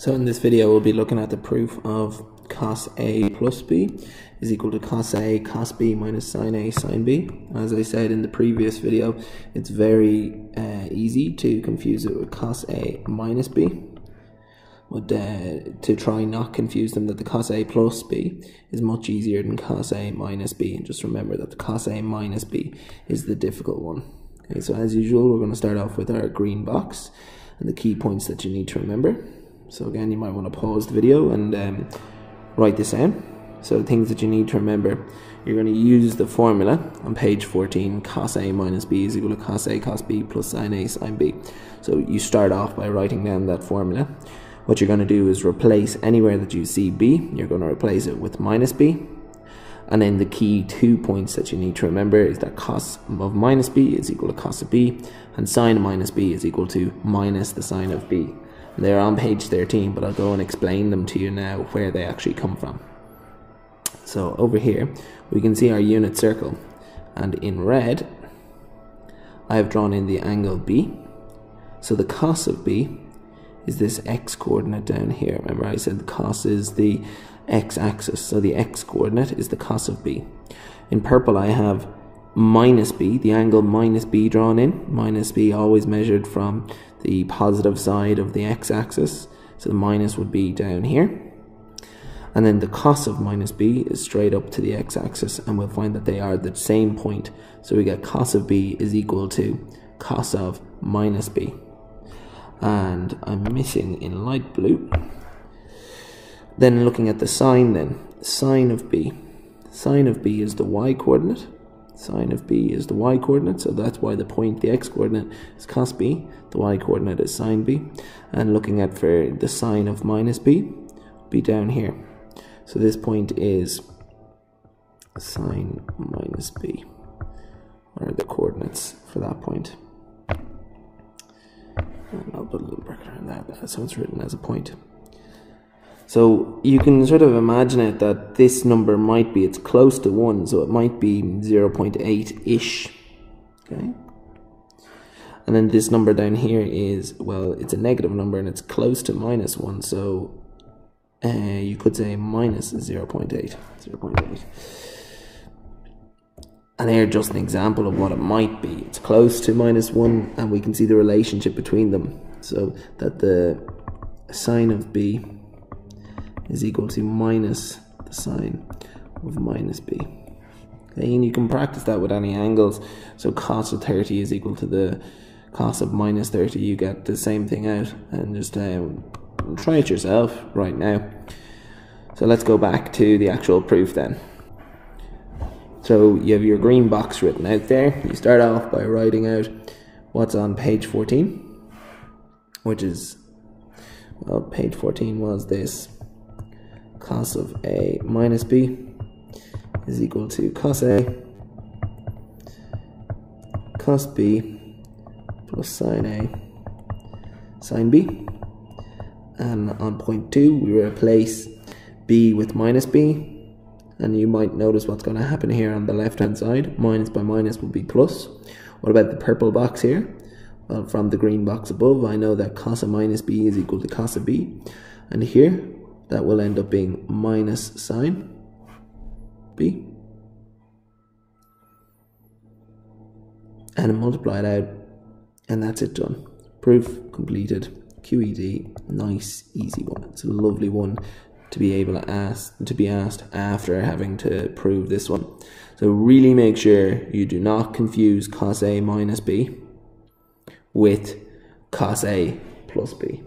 So in this video we'll be looking at the proof of cos A plus B is equal to cos A cos B minus sine A sine B. As I said in the previous video it's very uh, easy to confuse it with cos A minus B. But uh, to try not confuse them that the cos A plus B is much easier than cos A minus B and just remember that the cos A minus B is the difficult one. Okay, so as usual we're going to start off with our green box and the key points that you need to remember. So again, you might want to pause the video and um, write this down. So the things that you need to remember, you're going to use the formula on page 14, cos A minus B is equal to cos A cos B plus sine A sine B. So you start off by writing down that formula. What you're going to do is replace anywhere that you see B, you're going to replace it with minus B. And then the key two points that you need to remember is that cos of minus B is equal to cos of B, and sine of minus B is equal to minus the sine of B. They're on page 13, but I'll go and explain them to you now where they actually come from. So over here, we can see our unit circle. And in red, I have drawn in the angle B. So the cos of B is this x coordinate down here. Remember I said the cos is the x-axis. So the x coordinate is the cos of B. In purple I have minus b, the angle minus b drawn in, minus b always measured from the positive side of the x-axis, so the minus would be down here. And then the cos of minus b is straight up to the x-axis, and we'll find that they are the same point. So we get cos of b is equal to cos of minus b. And I'm missing in light blue. Then looking at the sine then, sine of b. Sine of b is the y coordinate Sine of b is the y coordinate, so that's why the point, the x coordinate, is cos b, the y coordinate is sine b. And looking at for the sine of minus b, be down here. So this point is sine minus b, are the coordinates for that point. And I'll put a little bracket around that, so it's written as a point. So you can sort of imagine it that this number might be, it's close to 1, so it might be 0.8-ish. Okay. And then this number down here is, well, it's a negative number and it's close to minus 1, so uh, you could say minus 0.8. 0.8. And they're just an example of what it might be. It's close to minus 1, and we can see the relationship between them. So that the sine of b is equal to minus the sine of minus b. Okay, and you can practice that with any angles. So cos of 30 is equal to the cos of minus 30. You get the same thing out and just um, try it yourself right now. So let's go back to the actual proof then. So you have your green box written out there. You start off by writing out what's on page 14, which is, well, page 14 was this cos of A minus B is equal to cos A cos B plus sine A sine B. And on point 2, we replace B with minus B. And you might notice what's going to happen here on the left-hand side. Minus by minus will be plus. What about the purple box here? Well, from the green box above, I know that cos of minus B is equal to cos of B. And here, that will end up being minus sine b and multiply it out and that's it done. Proof completed. QED nice easy one. It's a lovely one to be able to ask to be asked after having to prove this one. So really make sure you do not confuse cos A minus B with cos A plus B